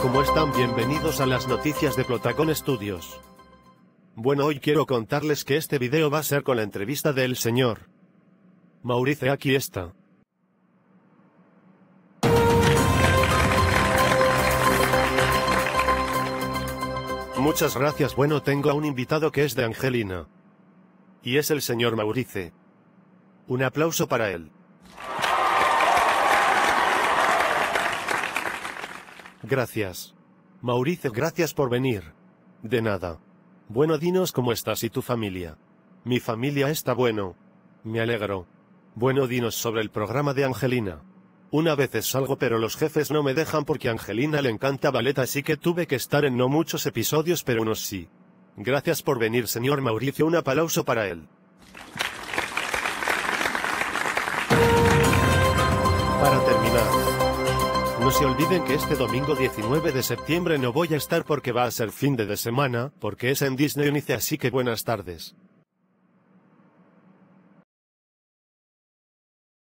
¿cómo están? Bienvenidos a las noticias de Plotacon Studios. Bueno, hoy quiero contarles que este video va a ser con la entrevista del señor Maurice, aquí está. Muchas gracias, bueno, tengo a un invitado que es de Angelina. Y es el señor Maurice. Un aplauso para él. Gracias. Mauricio, gracias por venir. De nada. Bueno, dinos cómo estás y tu familia. Mi familia está bueno. Me alegro. Bueno, dinos sobre el programa de Angelina. Una vez salgo pero los jefes no me dejan porque a Angelina le encanta ballet así que tuve que estar en no muchos episodios pero unos sí. Gracias por venir señor Mauricio, un aplauso para él. Para terminar. No se olviden que este domingo 19 de septiembre no voy a estar porque va a ser fin de, semana, porque es en Disney Unice así que buenas tardes.